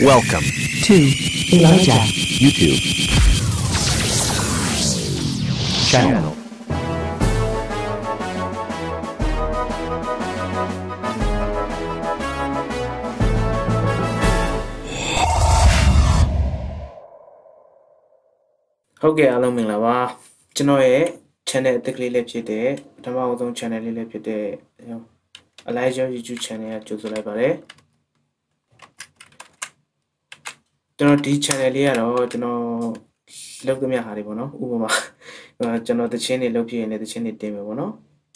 Welcome to Elijah YouTube channel. ဟုတ်ကဲ့အားလုံးမင်္ဂလာပါကျွန်တော်ရဲ့ channel အသစ်ကလေးလေးဖြစ်တဲ့ပထမအဆုံး channel လေးလေးဖြစ်တဲ့ Elijah YouTube channel ကကြိုဆိုလိုက်ပါတယ် ကျွန်တော်ဒီ channel လေးကတော့ကျွန်တော်လုပ်သမျှဟာတွေပေါ့နော်ဥပမာကျွန်တော်တခြင်းတွေလုပ်ဖြစ်ရင်လည်းတခြင်းတွေတင်မယ်ပေါ့နော်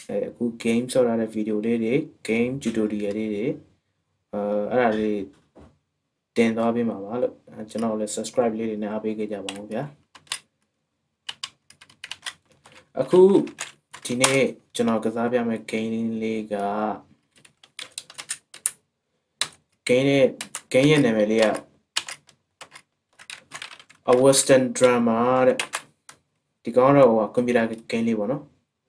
အဲအခု game ဆော့ရတဲ့ video လေးတွေ game tutorial လေးတွေအဲအဲ့ဒါလေးတင်သွားပေးမှာပါလို့ကျွန်တော်လည်း subscribe လေးတွေနဲ့အားပေးခဲ့ကြပါဦးဗျာအခုဒီနေ့ကျွန်တော်ကစားပြမယ့် game လေးက game ရဲ့ game ရဲ့နာမည်လေးက a western drama တဲ့ဒီကောင်တော့ဟိုကွန်ပျူတာ game လေးပေါ့နော်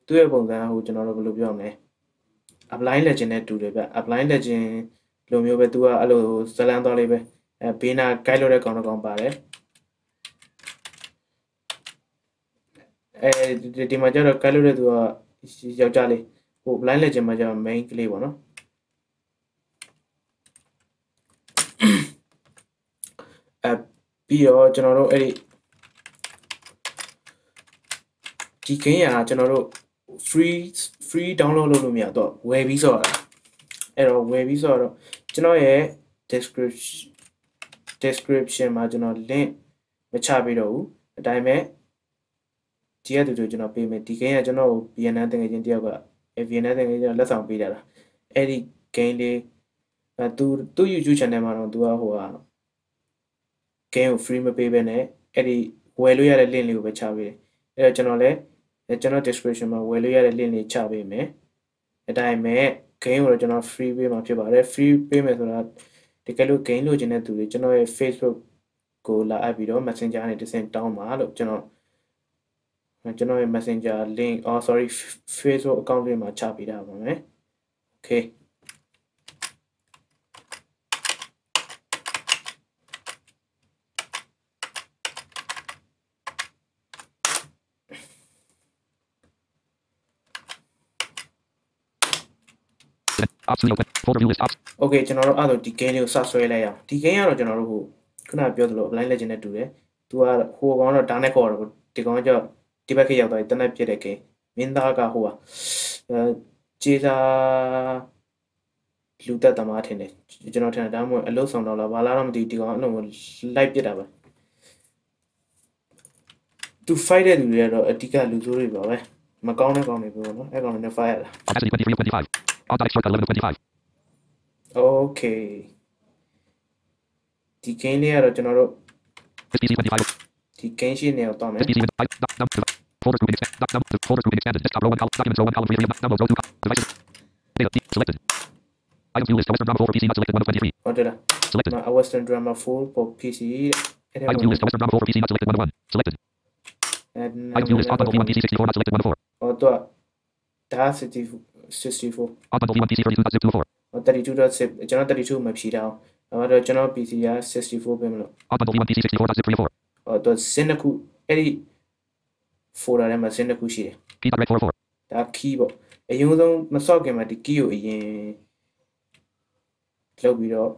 သူ့ရဲ့ပုံစံဟိုကျွန်တော်တို့ဘယ်လိုပြောမလဲ apply legend နဲ့တူတယ်ဗျ apply legend လိုမျိုးပဲသူကအဲ့လိုဇလန်းသွားလေးပဲအဲဘေးနာ guide လုပ်တဲ့ကောင်တစ်ကောင်ပါတယ်အဲဒီမှာကျတော့ guide လုပ်တဲ့သူကယောက်ျားလေးဟို blind legend မှာကျတော့ main ကလေးပေါ့နော်အဲ ပြီးတော့ကျွန်တော်တို့အဲ့ဒီဒီ game ကကျွန်တော်တို့ free free download လုပ်လို့မရတော့ဝယ်ပြီးဆိုတော့အဲ့တော့ဝယ်ပြီးဆိုတော့ကျွန်တော်ရဲ့ description description မှာကျွန်တော် link မချပေးတော့ဘူးအတိုင်းပဲဒီရတူတူကျွန်တော်ပေးမယ်ဒီ game ကကျွန်တော် VNN တကယ်ချင်းတယောက်က VNN တကယ်ချင်းလက်ဆောင်ပေးတာလားအဲ့ဒီ game လေးအဲသူသူ့ YouTube channel မှာတော့သူကဟိုဟာ game ကို free မပေးဘဲနဲ့အဲ့ဒီဝယ်လို့ရတဲ့ link လေးကိုပဲချပေးတယ်အဲ့တော့ကျွန်တော်လည်းကျွန်တော် description မှာဝယ်လို့ရတဲ့ link လေးချပေးမယ်အတိုင်းပဲ game ကိုတော့ကျွန်တော် free ပေးမှာဖြစ်ပါတယ် free ပေးမယ်ဆိုတာတကယ်လို့ game လို့ခြင်းတဲ့သူတွေကျွန်တော်ရဲ့ Facebook ကိုလာအပ်ပြီးတော့ Messenger နဲ့တစ်ဆင့်တောင်းပါလို့ကျွန်တော်ကျွန်တော်ရဲ့ Messenger link oh sorry Facebook account လေးမှာချပေးတာပါမယ် okay Ops open. Folder view list ops. okay ကျွန်တော်တို့အဲ့တော့ဒီ game လေးကိုစဆွဲလိုက်အောင်ဒီ game ကတော့ကျွန်တော်တို့ဟိုခုနပြောသလို blind legend နဲ့တူတယ်သူကဟိုကောင်တော့ဒါနဲ့ခေါ်တော့ဒီကောင်ကကြောက်ဒီဘက်ခေရောက်သွားတနက်ပြစ်တဲ့ game မင်းသားကဟိုဟာအဲကျေးစာလူသက်သမားထင်တယ်ကျွန်တော်ထင်တယ်ဒါမှမဟုတ်အလုဆောင်တော့လားဘာလားတော့မသိဒီကောင်အဲ့လိုလိုက်ပြစ်တာပဲသူ fight တဲ့လူတွေကတော့အဓိကလူဆိုးတွေပါပဲမကောင်းတဲ့ကောင်တွေပဲပေါ့နော်အဲ့ကောင်တွေနဲ့ fight ရတာ Audacity 23 of 25. Automatic shortcut 11 of 25. Okay ဒီ game လေးကတော့ကျွန်တော်တို့ This PC 25. ဒီ game ရှိနေတော့တော့မယ် This PC with I, num, num, dev- folder grouping expand, num, num, folder grouping expanded. Desktop row one column, documents row one column three, num, num, row two column, devices. Data D selected. Items view list. Western drama folder PC not selected one of 23. ဟုတ်တယ်လား Selected. ဒီမှာ Western Drama 4 for PC အဲ့ဒါ Items view list. Western drama folder PC not selected one of one. Selected. အဲ့ Items view list. Odd bundle V1 PC 64 not selected one of four. ဟောတော့ဒါ 64 64 Odd bundle V1 PC 32.zip 2 of four. ဟော32.6ကျွန်တော်32မဖြေတာအောင်အဲ့တော့ကျွန်တော် PC က64ပဲမလို့ Odd bundle V1 PC 64.zip 3 of four. ဟောတော့စင်းတစ်ခုအဲ့ဒီ folder ထဲမှာစင်းတစ်ခုရှိတယ် Key dot red 4 of four. ဒါ key ပေါ့အရင်ဆုံးမစော့ခင်မှာဒီ key ကိုအရင်လုပ်ပြီးတော့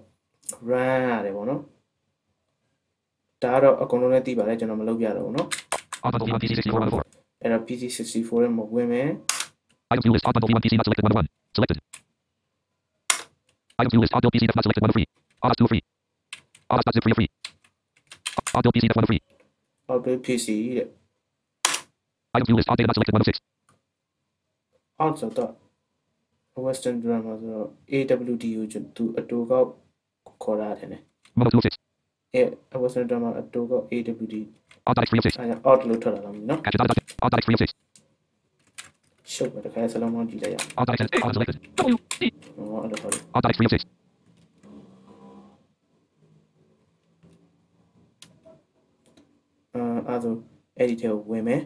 run ရတယ်ပေါ့နော်ဒါကတော့အကုန်လုံးလည်းသိပါတယ်ကျွန်တော်မလုပ်ပြတော့ဘူးเนาะ Odd bundle V1 PC 64 one of four. အဲ့တော့ PC 64ထဲမှာဝင်မယ် Items new list hot bundle V1 PC not selected 101. Selected. Items new list hot build PC def not selected 1 free. August 2 free. August.zip three free. three. build PC def 1 free. Hot build PC. Items new list hot data not selected one six. Hot data. Western drama AWDU အတူကောက်ခေါ်တာတယ် Model 26. Yeah, I was in a drama a dog AWD. Autodesk 306. Autodesk three Autodesk six. ရှုပ်ပဲတစ်ခါစလုံးလုံးကြည့်လိုက်ရအောင် Odd dot X odd selected. W D. ဟောအဲ့လိုဟုတ်တယ် Odd dot X 3 of six. အာအဲ့ဒါဆိုအဲ့ဒီထဲကိုဝင်မယ်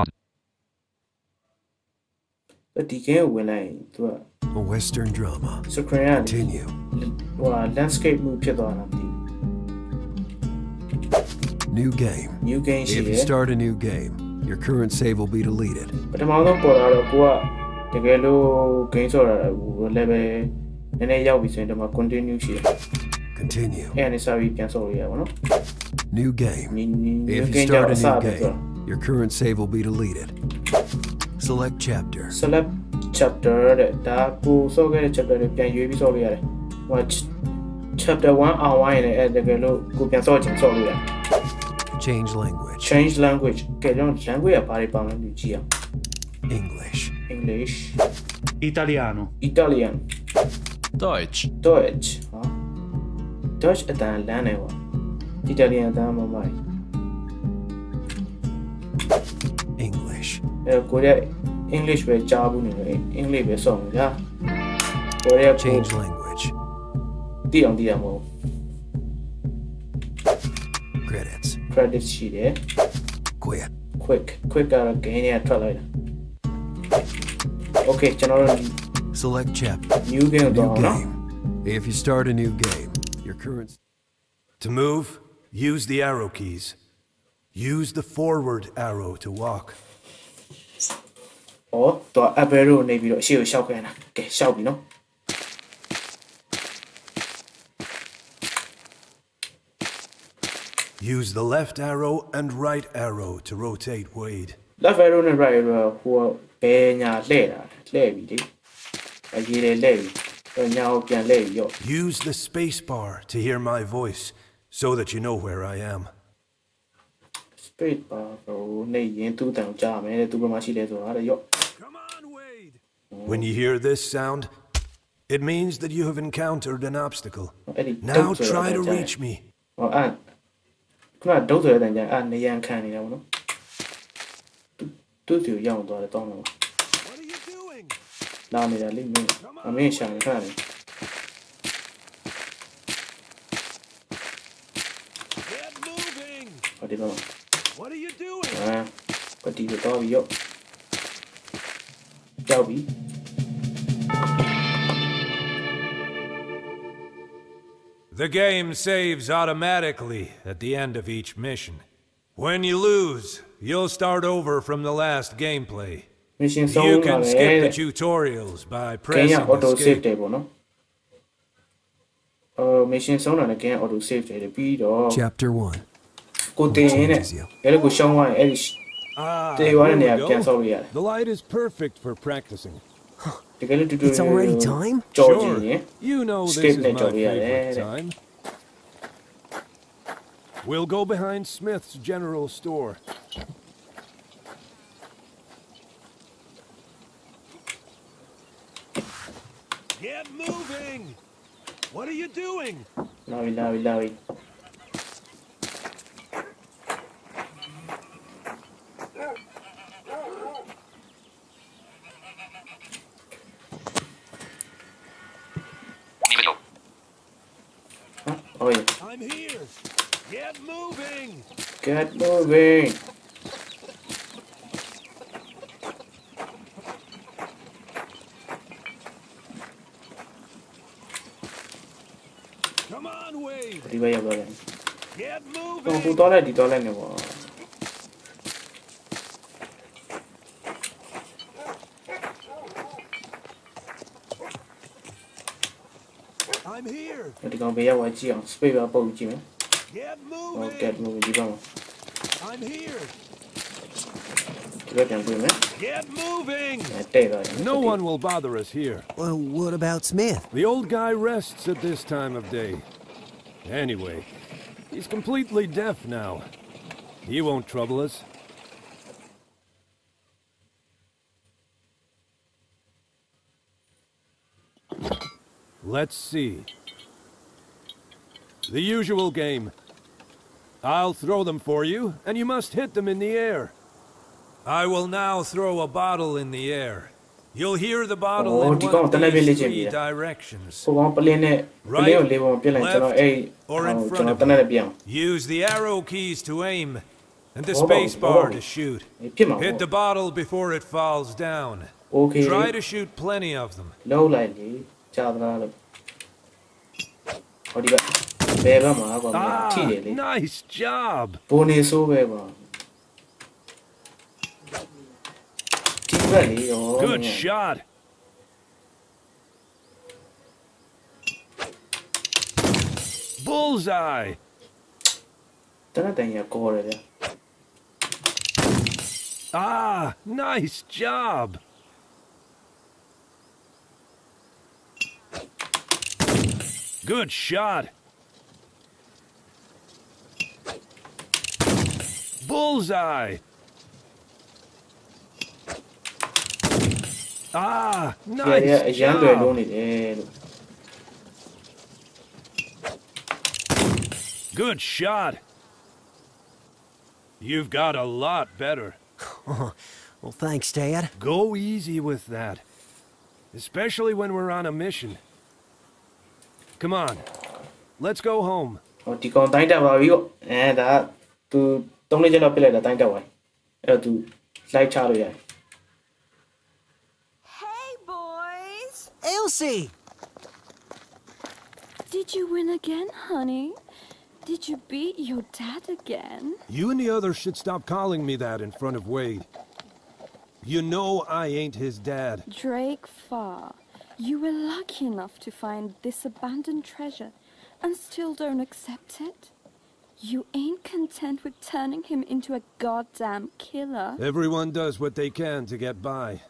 Odd. ဒီ game ကိုဝင်လိုက်ရင်သူက A Western drama. screen ကနေ Continue. ဟိုဟာ landscape မှုဖြစ်သွားတာမသိဘူး New game. new game ရှိ If တ you ယ် start a new game, your current save will be deleted. ပထမဆုံးပေါ်လာတော့ကိုကတကယ်လို့ game ဆော့တာဟို level နည်းနည်းရောက်ပြီဆိုရင်တော့ continue ရှိတယ် Continue. အဲ့အနေစာပြီးပြန်ဆော့လို့ရပါတော့ New game. နီနီ If you game ကြောင့် start အ a စ new ပြီးတော့ game, your current save will be deleted. Select chapter. select chapter တဲ့ဒါကိုဆော့ခဲ့တဲ့ chapter တွေပြန်ရွေးပြီးဆော့လို့ရတယ်ဟိုက chapter 1 hour ရင်လည်းအဲ့တကယ်လို့ကိုပြန်ဆော့ချင်ဆော့လို့ရတယ် Change language. change language ကဲကျွန်တော် language ကဘာတွေပေါင်းလဲလူကြည့်အောင် English. English Italiano. Italian Deutsch. Deutsch ဟာ Deutsch အတန်လမ်းနေပါ Italian အတန်မမိုက် English. အဲ့တော့ကိုရီးယား English ပဲကြားဘူးနေတယ် English ပဲစောင့်နေကြကိုရီးယားကို Change language. သိအောင်သိရမဟုတ် Credits. credit ရှိတယ် Quit. quick quick ကတော့ gain နဲ့ထွက်လိုက်တာ Okay ကျွန်တော်တို့ Select chapter. new game ကို New တော့အောင်နော် game. If you start a new game, your current To move, use the arrow keys. Use the forward arrow to walk. ဩတော့ arrow နေပြီးတော့အရှိကိုရှောက်ခဲ့တာကဲရှောက်ပြီနော် Use the left arrow and right arrow to rotate Wade. left arrow နဲ့ right arrow ဟိုဘယ်ညာလှဲ့တာလှဲ့ပြီလေအရေးလေလှဲ့ပြီတော့ညာကိုပြန်လှဲ့ပြီရော့ Use the space bar to hear my voice so that you know where I am. space bar ကိုနေရင်သူ့တန်ကိုကြားမယ်တဲ့သူဘယ်မှာရှိလဲဆိုတာတဲ့ရော့ Come on, Wade! When you hear this sound, it means that you have encountered an obstacle. အဲ့ဒီ Now try to reach me. ဟောအဲ့ ခုနဒုတ်ဆိုတဲ့တန်ကြအဲ့နေရန်ခံနေတာပေါ့နော်သူ့သူ့ရောက်သွားတယ်တောင်းတော့ What are you doing? လာနေတာလိမ့်မင်းအမင်းရှာနေခဏနေ Get moving! ဟောဒီတော့ What are you doing? အာပတိတော့ပြီးရော့ကြောက်ပြီ The game saves automatically at the end of each mission. When you lose, you'll start over from the last gameplay. mission ဆုံး You လာတ can ယ် skip တဲ့ the tutorials by ဂိမ်းက pressing auto save escape. တယ်ပေါ့နော်အော် mission ဆုံးတာလည်းဂိမ်း auto save တယ်ပြီးတော့ chapter 1. ကိုတင်ရင်တဲ့အဲ့လိုကိုရှောင်းသွားရင်အဲ့ဒီ Ah, There you are in here there, weပြန် go. ဆောက်လို့ရတယ် The light is perfect for practicing. It's already time? Sure. Yeah? You know this is my favorite time. We'll go behind Smith's general store. Get moving! What are you doing? No, no, no. I'm here. Get moving. Get moving. Come on, Wade. Get moving. Kung fu toilet, di toilet ni. Nanti kamu bayar wajib yang wajib Get moving! No one will bother us here. Well, what about Smith? The old guy rests at this time of day. Anyway, he's completely deaf now. He won't trouble us. Let's see. The usual game. I'll throw them for you, and you must hit them in the air. I will now throw a bottle in the air. You'll hear the bottle in one of these three directions. Right, left, or in front of. Use the arrow keys to aim, and the space bar to shoot. Hit the bottle before it falls down. Try to shoot plenty of them. လုံးလိုက်လေကြာသလားလို့ဟောဒီဘက်ဘယ်ဘက်မှာကွာထိ Ah, တယ်လေ nice job. ဘိုနေဆိုးပဲကွာဒီဘက်လေရော Good shot. Bullseye. တနက်တန်ရကောတယ်ဗျ Ah, nice job. Good shot. Bullseye! Ah, nice yeah, yeah, it's job. younger doing it. Yeah. Good shot. You've got a lot better. well, thanks, Dad. Go easy with that. Especially when we're on a mission. Come on. Let's go home. Oh, you gonna do? io... Eh, da... Tu... 3-4ချက်လောက်ပြစ်လိုက်တာတိုင်းတက်သွားတယ်အဲ့တော့ तू live ချလို့ရတယ် Hey boys. Elsie. Did you win again honey? Did you beat your dad again? You and the others should stop calling me that in front of Wade. You know I ain't his dad. Drake Far You were lucky enough to find this abandoned treasure and still don't accept it? You ain't content with turning him into a goddamn killer. Everyone does what they can to get by.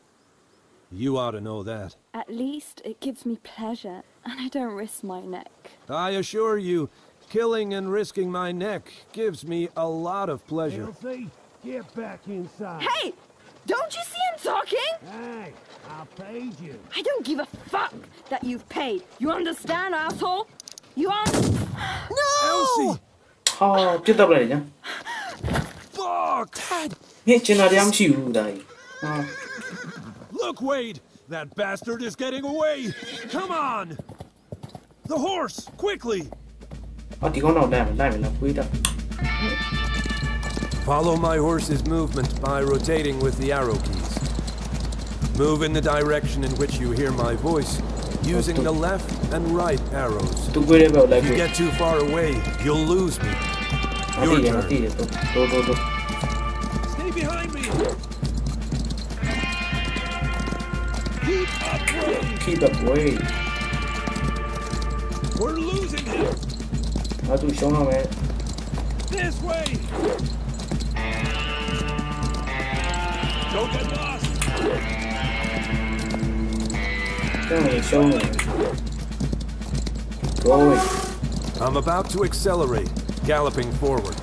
You ought to know that. At least it gives me pleasure, and I don't risk my neck. I assure you, killing and risking my neck gives me a lot of pleasure. Elsie, get back inside. Hey! Don't you see him talking? Hey, I paid you. I don't give a fuck that you've paid. You understand, asshole? You un- Elsie! ဟာပြစ်တော့လိုက်ညာ Fuck! မင်းကျင်တာတရားမရှိဘူးဒါကြီးဟာ Look, Wade! That bastard is getting away! Come on! The horse! Quickly! ဟောဒီကောင်တော့လိုက်မယ်လိုက်မယ်လားခွေးတာ Follow my horse's movement by rotating with the arrow keys. Move in the direction in which you hear my voice, using the left and right arrows. If you get too far away, you'll lose me. Your turn. Stay behind me. Keep up Keep up Wade. We're losing him. That's too strong, man. This way. Don't get lost. I'm about to accelerate, galloping forward.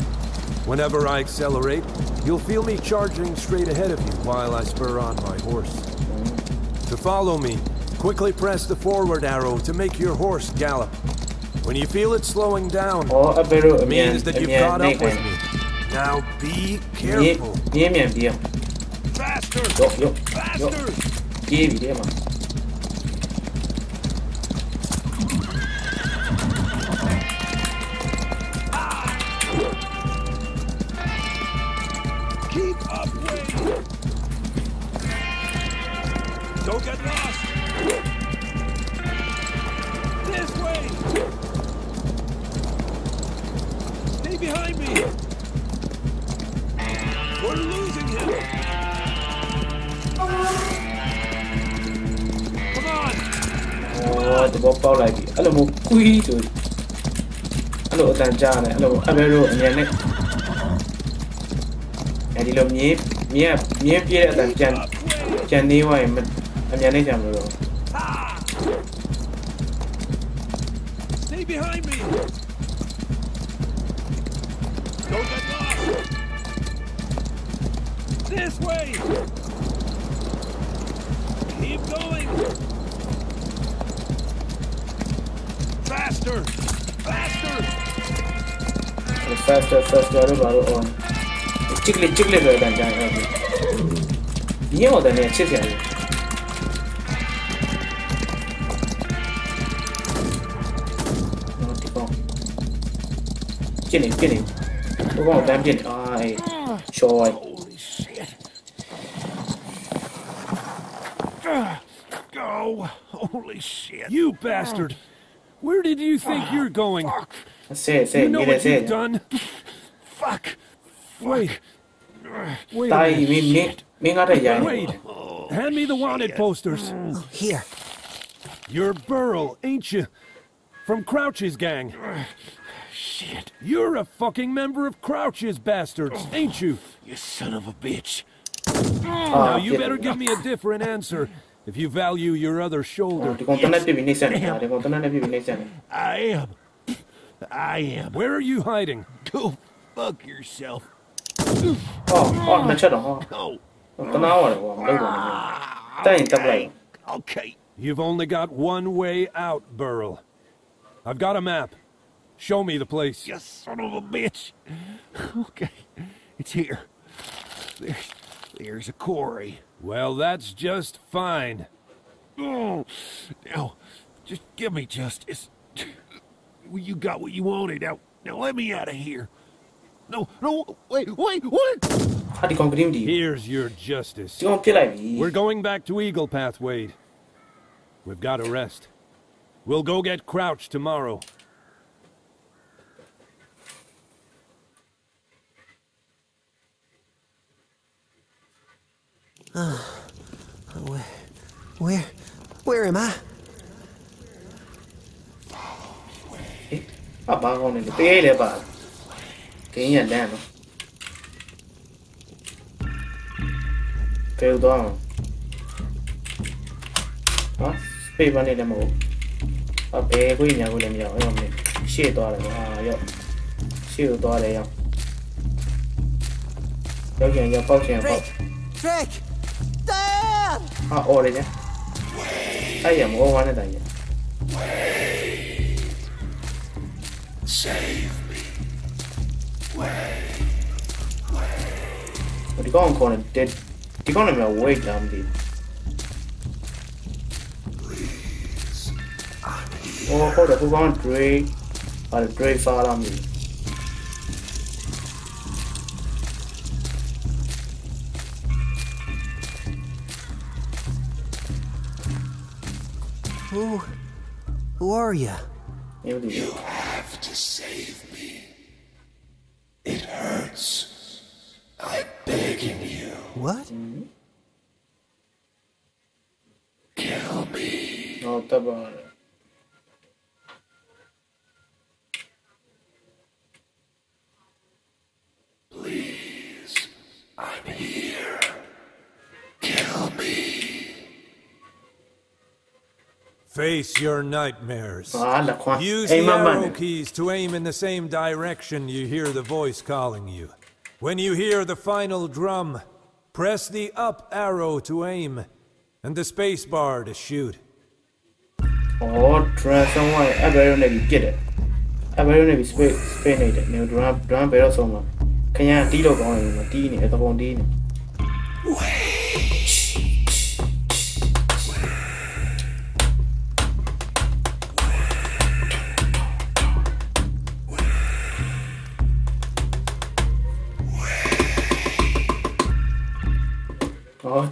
Whenever I accelerate, you'll feel me charging straight ahead of you while I spur on my horse. To follow me, quickly press the forward arrow to make your horse gallop. When you feel it slowing down, oh, it means that you've caught up with me. Now be careful. Faster! Faster! enemy behind me! We're losing him! Come on! Wow, tụi bóp bao lại bị... Alo một quy rồi Alo tàn trà này, alo Abero ở nhà này. Này đi lùm nhếp, nhếp, nhếp với tàn trà Trà đi hoài, mình... Em nhà này chạm rồi rồi Stay behind me! this way! Keep going! Faster! Faster! Faster, faster, अरे बारो और चिकले चिकले कर डाल जाएगा अभी ये होता नहीं अच्छे से आएगा Get him, get him. Come Oh, holy shit! You bastard! Oh. Where did you think you're ah, going? Fuck. Sí, it! you know mire, what you've done? Fuck! Wait! Wait Está ahí, bien, bien, bien arrellado. Wait! Oh, Hand me the wanted posters. Mm, here. You're Burl, ain't you? From Crouch's gang. Ah, shit. You're a fucking member of Crouch's bastards, ain't you? You son of a bitch. Oh, now you better give me a different answer. If you value your other shoulder. Yes, I am. I am. Where are you hiding? Go fuck yourself. Oh, oh, oh. Oh. Ah, Tao Okay. You've only got one way out, Burl. I've got a map. Show me the place. You son of a bitch. Okay. It's here. There's, there's a quarry. Well, that's just fine. Oh, now, just give me justice. You got what you wanted. Now, now let me out of here. No, no, wait, wait, what? Here's your justice. We're going back to Eagle Path, Wade. We've got to rest. We'll go get Crouch tomorrow. Uh, where, where, where am I? Eh, apa kau ni? Pilih lepas. Kayaknya dah no. Pilih doang. Hah? Pilih mana dia mau? Apa kau ini aku lemah? Eh, mana? Siapa dah lemah? Ah, yo. Siapa dah lemah? ရောက်ရင်ရောက်ပေါက်ရင်ပေါက် Drake Drake あ、俺ね。タイヤも大荒れだんや。We're going for it. They're going to be away down there. Oh, hold up. We're going to Dre. Or Dre far on me. are you? You have to save me. It hurts. I'm begging you. What? Kill me. Oh, tá bom. Face your nightmares. Use the arrow keys to aim in the same direction you hear the voice calling you. When you hear the final drum, press the up arrow to aim and the space bar to shoot. I better get it. I better spray spray it. Drum drum better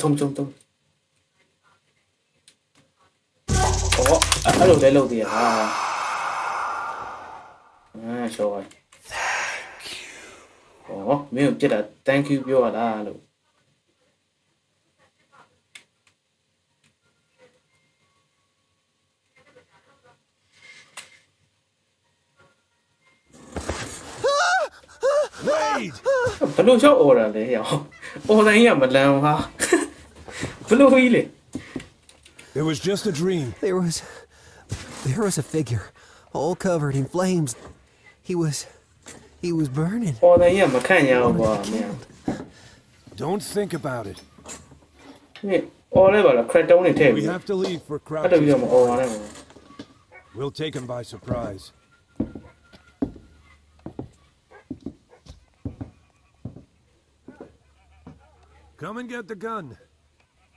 ထုံထုံထုံအော်အဲ့လိုလဲလုပ်သေးရဟာအာရှောပါ thank you အော်မင်းကိုပြစ်တာ thank you ပြောရလားလို့ Wade! ဘလို့ရှော့အော်တာလဲရောအော်တိုင်းကမလန်ဟာ It was just a dream. There was... There was a figure, all covered in flames. He was... He was burning. Oh, then yeah, man. Don't think about it. We have to leave for Crouch's We'll take him by surprise. Come and get the gun.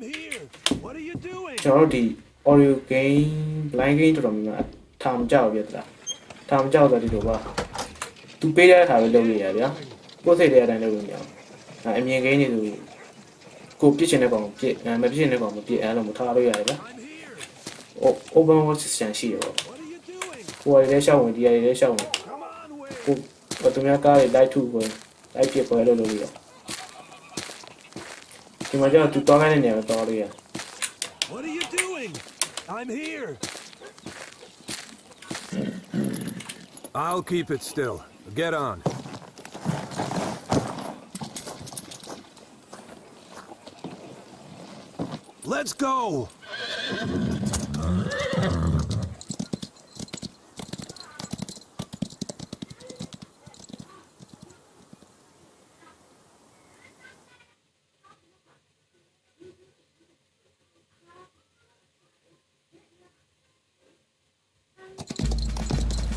ကျွန်တော်တို့ဒီ audio game blind game တော်တော်များများထားမကြောက်ပြတ်လားထားမကြောက်ဆိုဒီလိုပါသူပေးတဲ့အခါပဲလုပ်ရရဗျာကိုယ်စိတ်တဲ့အတိုင်းလုပ်လို့မရဘူးအဲအမြင် game တွေဆိုကိုပြစ်ချင်တဲ့ကောင်ပြစ်အဲမပြစ်ချင်တဲ့ကောင်မပြစ်အဲလိုမထားလို့ရတယ်ဗျာ I'm here. open world system ရှိတယ်ပေါ့ What are you doing? ကိုယ်ရည်လေးရှောက်ဝင်ဒီရည်လေးရှောက်ဝင် Come on, Wade. ကိုဘယ်သူများကားတွေလိုက်ထုကိုလိုက်ပြစ်ပွဲလို့လုပ်လို့ရဒီမှာကျတော့သူ What are you doing? I'm here. I'll keep it still. Get on. Let's go!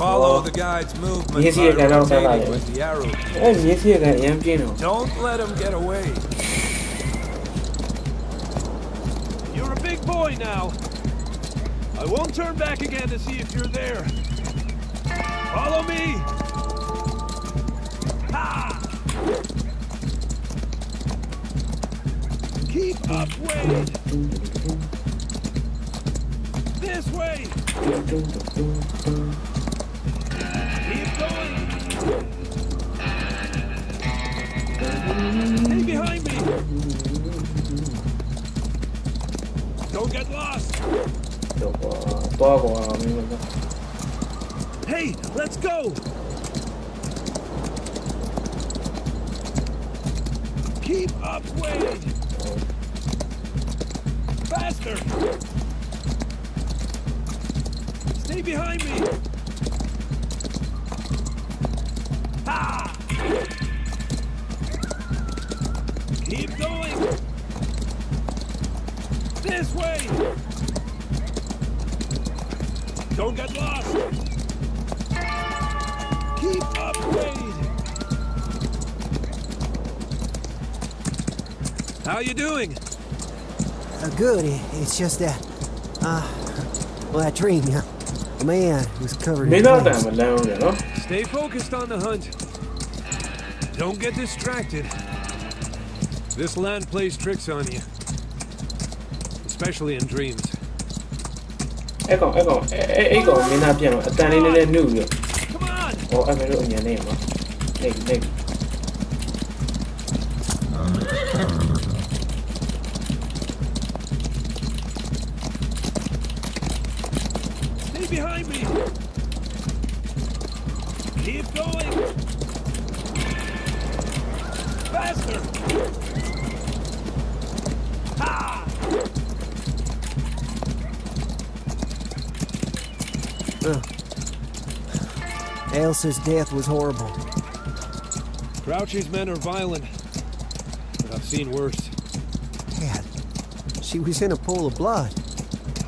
Follow the guide's movement yes, by the arrow. Don't let him get away. You're a big boy now. I won't turn back again to see if you're there. Follow me. Ha! Keep up, Wade. This way. Hey, let's go! Keep up, Wade! Faster! Stay behind me! Don't get lost! Keep upgrading! How you doing? Uh, good. It's just that... Uh, well, that dream, yeah. Man who's covered in... Minadam alone, you know? Stay focused on the hunt. Don't get distracted. This land plays tricks on you. Especially in dreams. အဲ့ကောင်အဲ့ကောင်အဲ့အဲ့အဲ့ကောင်မင်းသားပြန်တော့အတန်လေးလေးနဲ့နှုတ်ပြီး Come on! တော့ဟောအဲ့မင်းတို့အញ្ញံနေမှာနေနေ Elsie's death was horrible. Crouch's men are violent, but I've seen worse. Dad, she was in a pool of blood.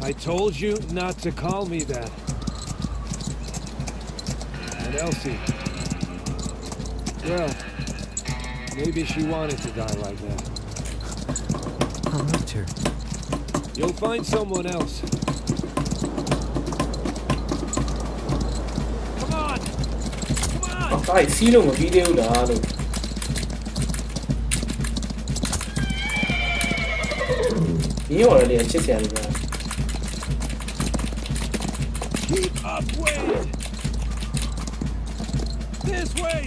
I told you not to call me that. And Elsie. Well, maybe she wanted to die like that. I loved her. You'll find someone else. ဒါစီးလို့မပြီးသေးဘူးလားလို့ဒီရော်လေးအချစ်စရာလေးပဲ Keep up, Wade! This way!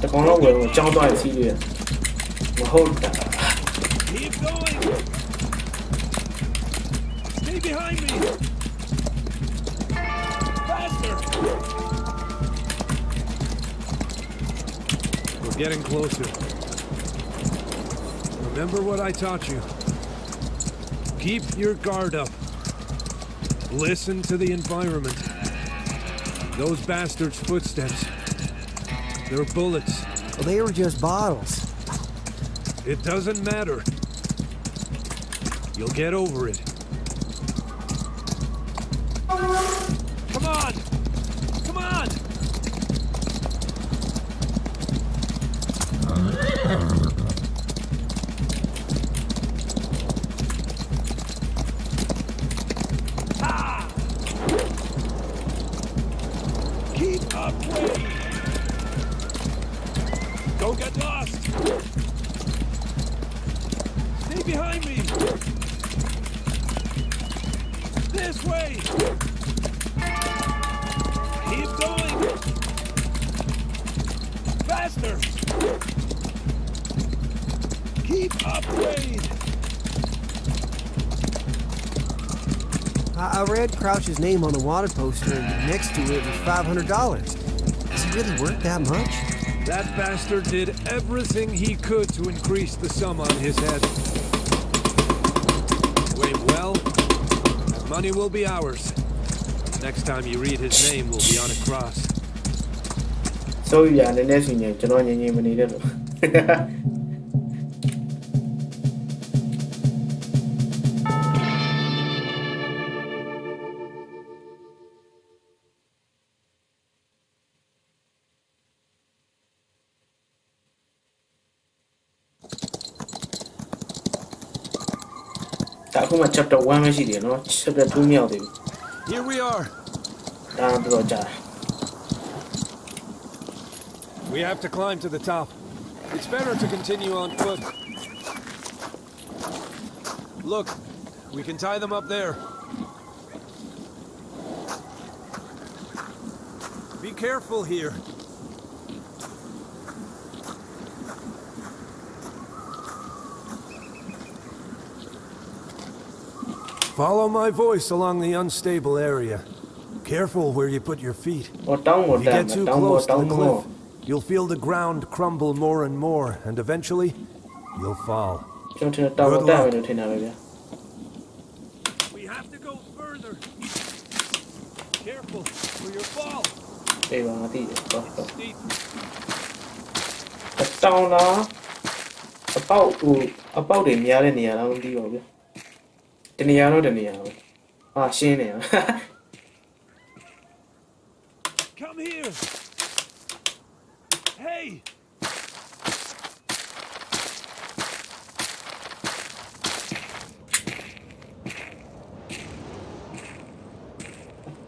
တကောင်တော့ဝယ်တော့ကြောင်းသွားရင်စီးလို့ရမဟုတ်တာ Keep going! Stay behind me! We're getting closer. Remember what I taught you. Keep your guard up. Listen to the environment. Those bastards' footsteps. They're bullets. Well, they were just bottles. It doesn't matter. You'll get over it. Crouch's name on the wanted poster and next to it was $500. Is it really worth that much? That bastard did everything he could to increase the sum on his head. Wait, well, that money will be ours. Next time you read his name, we'll be on a cross. So yeah, the next one, you know, Takuma chapter 1 chapter Here we are. We have to climb to the top. It's better to continue on foot. Look we can tie them up there. Be careful here. Follow my voice along the unstable area. Careful where you put your feet. ဟောတောင်းပေါ် If တ you န် get too တောင်းပေါ် close to တောင်း the ခေါ် cliff, you'll feel the ground crumble more and more, and eventually, you'll fall. ကျွန်တော်ထင်တယ်တောင်းပေါ်တက်မယ်လို့ထင်တာပဲဗျာ We have to go further. Careful, or you'll fall. ပြေးပါငါသိတယ်တော့တော့ Steep. တောင်းလားအပေါက်ဟိုအပေါက်တွေများတဲ့နေရာတော့မသိပါဘူးဗျာ ဒီနေရာတော့ဒီနေရာပဲအာရှင်းနေရ Come here. Hey,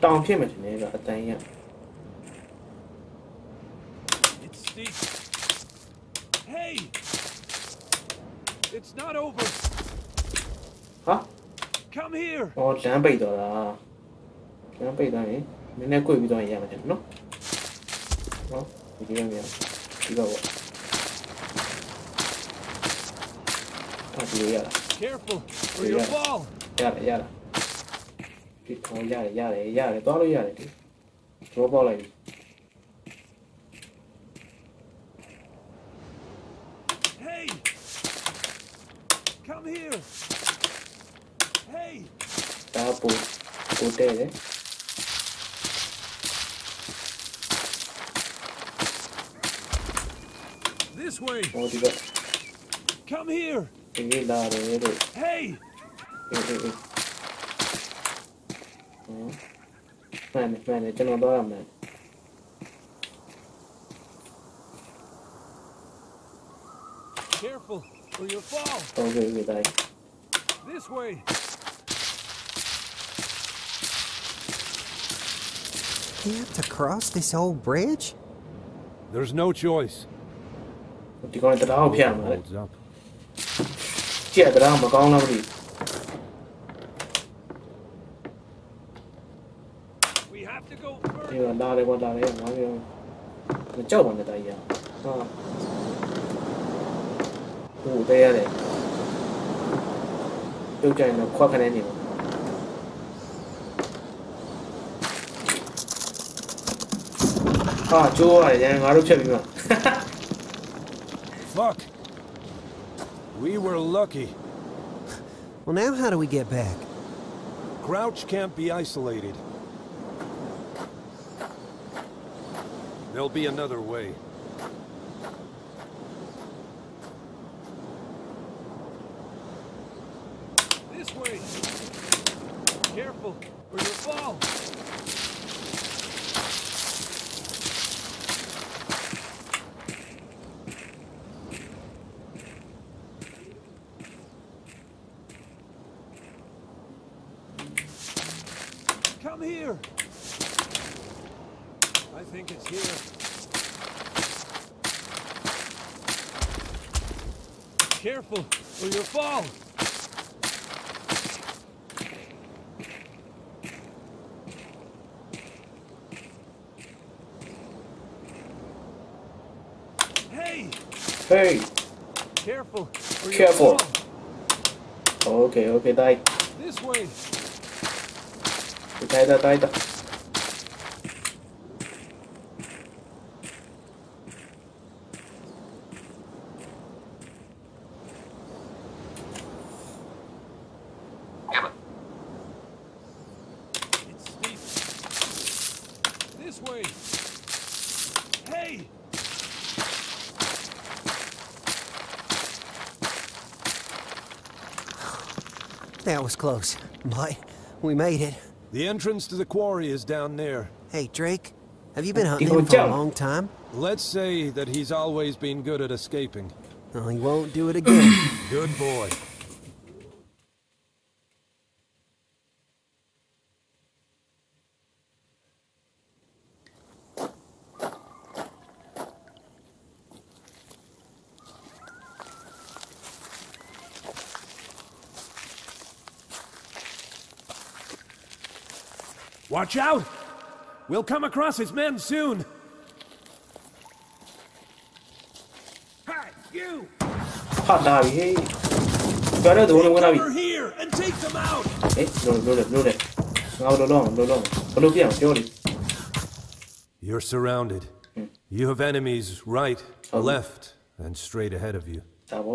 တောင်းဖြစ်မှထင်တယ်ဗျာအတန်ကြီးက it's steep. Hey, it's not over. ဟာ Come here. ဟောလမ်းပိတ်တော့တာလမ်းပိတ်သွားရင်နည်းနည်း꿰ပြီးတော့ရမှာတယ်နော်နော်ဒီလိုမျိုးဒီတော့ပေါ့အာဒီလိုရတာ Careful, or you'll Yeah. fall. ရတယ်ရတယ်ဒီခေါ်ရတယ်ရတယ်ရတယ်သွားလို့ရတယ်ဒီရောပေါက်လိုက်ပြီ ಇದೆ This way. ಓದಿದ Come here. Hey. Mano, mano, eu não dou, mano. Careful, or you'll fall. Don't die. This way. We have to cross this whole bridge? There's no choice. ဒီကောင်တရားကိုဖျက်မှာလေ Holds up. ကြည့်ရတရားမကောင်းလားမသိ We have to go ဒီ further. ကလာတယ်ပေါ့လာတယ်ငါပြောမကြောက်ပါနဲ့တာကြီးဟာဟိုတဲရတယ်ပြုတ်ကြရင်တော့ခွက်ခနဲ့နေပါ ဟာကျိုးရတယ်ငါတို့ဖြတ်ပြီးမှ Fuck. We were lucky. Well, now how do we get back? Crouch can't be isolated. There'll be another way. careful or you'll fall. Hey! Hey! Careful! Careful! Okay, okay, die. This way. Die, die, die, die. Was close, but we made it. The entrance to the quarry is down there. Hey, Drake, have you been hunting him for a long time? Let's say that he's always been good at escaping. Well, he won't do it again. Good boy. Watch out! We'll come across his men soon! Hey, you! Hot dog, hey! But I don't want to be here and take them out! Hey, no, no, no, no, no, no, no, no, no, no, no, You're surrounded. You have enemies right, left, and straight ahead of you.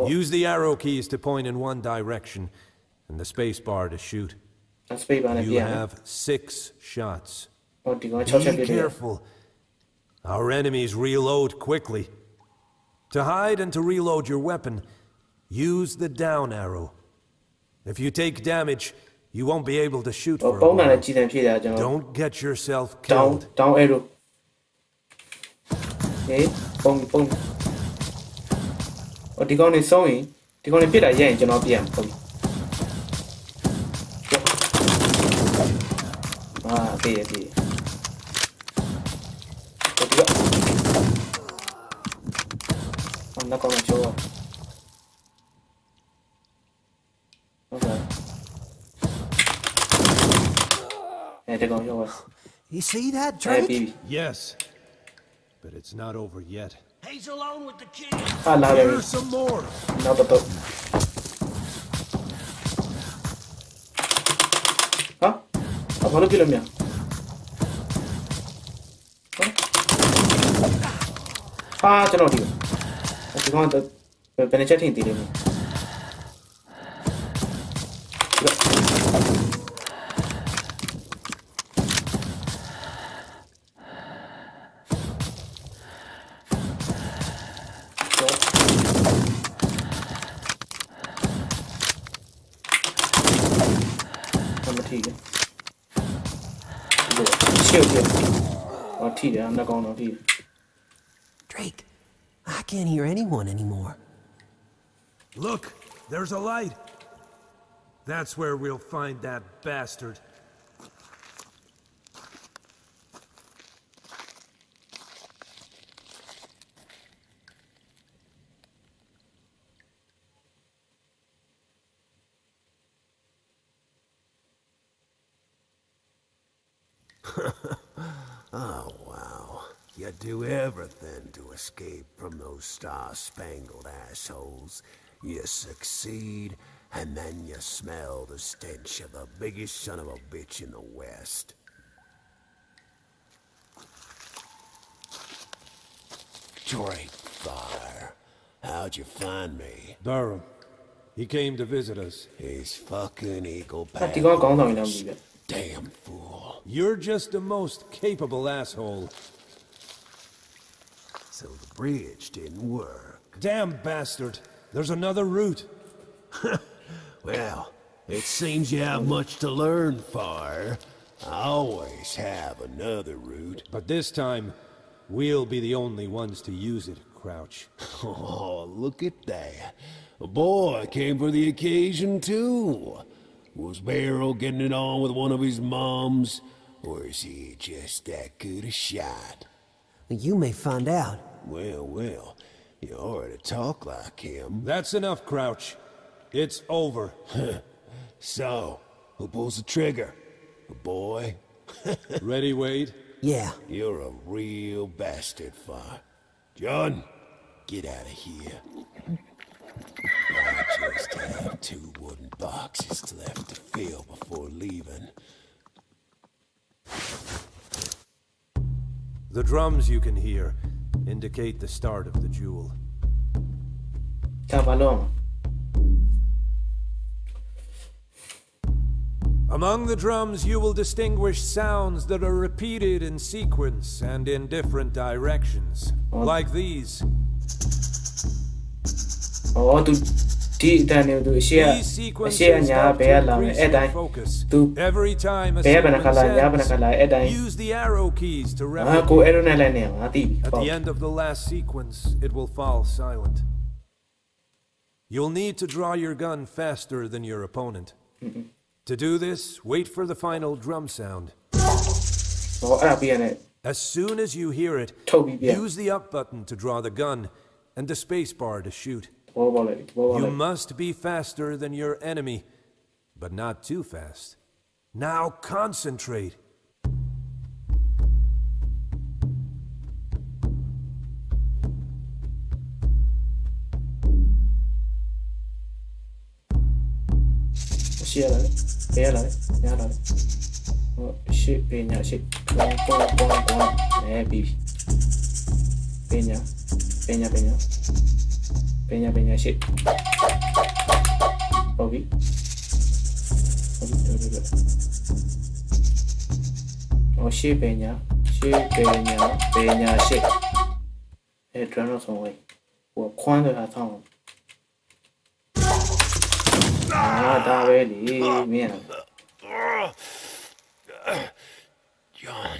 Use the arrow keys to point in one direction, and the spacebar to shoot. ဒါစပိတ်ပါနဲ့ You ပြန် have six shots. ဟောဒီကောင်6ချက်ပြ Be ည့်တယ် careful. Our enemies reload quickly. To hide and to reload your weapon, use the down arrow. If you take damage, you won't be able to shoot ဟော for a ပုံမှန်နဲ့ while. ကြည်တံဖြစ်တာကျွန်တော် Don't get yourself down killed. down arrow ဟေးပုံပုံဟောဒီကောင်နေဆုံးရင်ဒီကောင်နေပြစ်တာရရင်ကျွန်တော်ပြန်ပုံ mati ya dia kedua anda kalau mencoba You see that, Drake? Yes, but it's not over yet. He's alone with the kids. I love Here's some more. Another boat. Huh? I'm gonna kill him, yeah. हाँ चलो ठीक है हाँ तो पहले चट ही धीरे ठीक है ठीक है अंदर कौन हो ठीक है can't hear anyone anymore. Look, there's a light. That's where we'll find that bastard. Oh, wow. You do everything escape from those star spangled assholes. You succeed, and then you smell the stench of the biggest son of a bitch in the West. Straight fire. How'd you find me? Durham. He came to visit us. He's fucking eagle Damn fool. You're just the most capable asshole so the bridge didn't work. Damn bastard. There's another route. Well, it seems you have much to learn, Fire. I always have another route. But this time, we'll be the only ones to use it, Crouch. Oh, look at that. A boy came for the occasion, too. Was Barrow getting it on with one of his moms? Or is he just that good a shot? You may find out. Well, well, you ought to talk like him. That's enough, Crouch. It's over. So, who pulls the trigger? A boy? Ready, Wade? Yeah. You're a real bastard, Fire. John, get out of here. I just have two wooden boxes left to fill before leaving. The drums you can hear indicate the start of the duel. Cavalon. Among the drums, you will distinguish sounds that are repeated in sequence and in different directions, oh. like these. Oh, dude. ဒီအတန်တွေကိုသူအရှိက These အရှိက sequences ညာ help ဘယ်က to လာမလဲ increase အဲ့တို your င် focus. သူ Every time a ဘယ်ဘယ်နှခါ sequence လာညာဘယ်နှခါလာအဲ့တိုင် ends, use the arrow keys to ငါ replicate. ကိုအဲ့လိုနဲ့လိုက်နေအောင်ငါသိပြီ At ပေါ့ the end of the last sequence, it will fall silent. You'll need to draw your gun faster than your opponent. To do this, wait for the final drum sound. ဟောအဲ့ဒါပြီးရတဲ့ As soon as you hear it, ထုတ်ပြီးပြန် use the up button to draw the gun and the space bar to shoot. You must be faster than your enemy, but not too fast. Now concentrate. Oh shit, peña, shit. Peña, peña, peña. ပညာအရှိဘောဘောဘောဘောအဲပြီးပြီပညာပညာပညာပညာပညာအရှိဟုတ်ပြီဟုတ်ပြီတော်တော်ဟောရှိပညာရှိပညာပညာအရှိအဲဒရမ်တော့ဆုံးဝေးဟိုခွန်းတယ်ဟာဆောင်းအာဒါပဲလေမင်း John.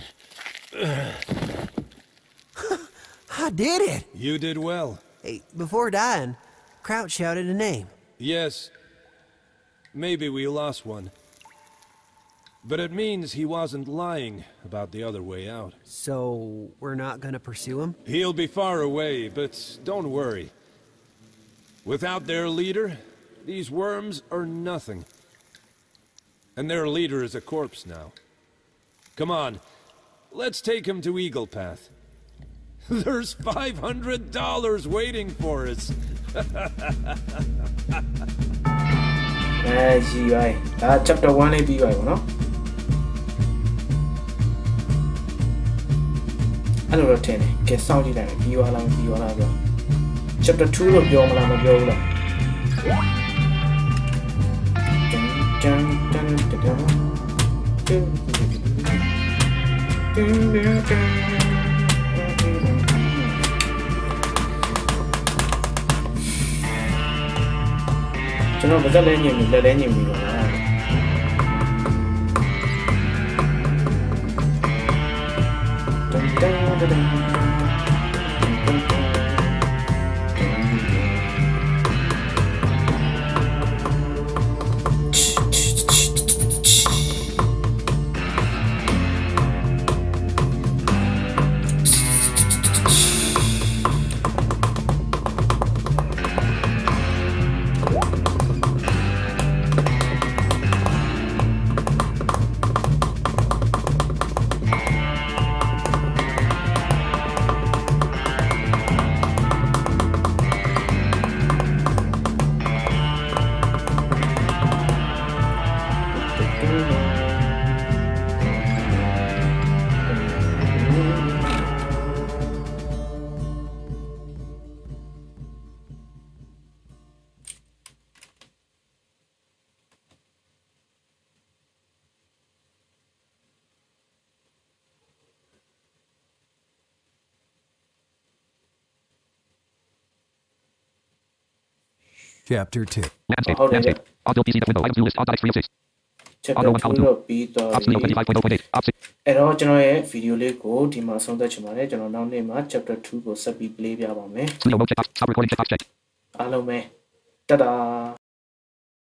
I did it. You did well. Hey, before dying, Crouch shouted a name. Yes. Maybe we lost one. But it means he wasn't lying about the other way out. So we're not gonna pursue him? He'll be far away, but don't worry. Without their leader, these worms are nothing. And their leader is a corpse now. Come on, let's take him to Eagle Path. There's $500 waiting for us. အဲကြီးပါဒါ chapter 1လေးပြီးပါပြီဗောနော်အဲ့လိုတော့ထင်တယ်ကဲစောင့်ကြည့်လိုက်မယ်ပြီးသွားလားမပြီးသွားလားပြော chapter 2လို့ပြောမလားမပြောဘူးလားတန်တန်တန်တန်တန်တန် ကျွန်တော်ဗဇက်လဲညင်ပြီလက်လဲညင်ပြီတော့လားတန်တန်တန် Chapter 2. Landscape. Oh, hold on, Landscape. Audio PC window. Items view list. Odd 3 of 6. chapter Audio 1 column 2 2. တော့ပြီးတော့ Ops ပြီ Leo 25.0.8. Ops 6. အဲ့တော့ကျွန်တော်ရဲ့ဗီဒီယိုလေးကိုဒီမှာဆုံးသက်ချင်ပါတယ်ကျွန်တော်နောက်နေ့မှာ chapter 2ကိုဆက်ပြီး play ပြပါမယ် Studio mode check box. Stop recording check box check. အားလုံးပဲတတာ